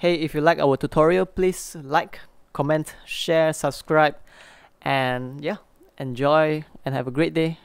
hey if you like our tutorial please like comment share subscribe and yeah enjoy and have a great day.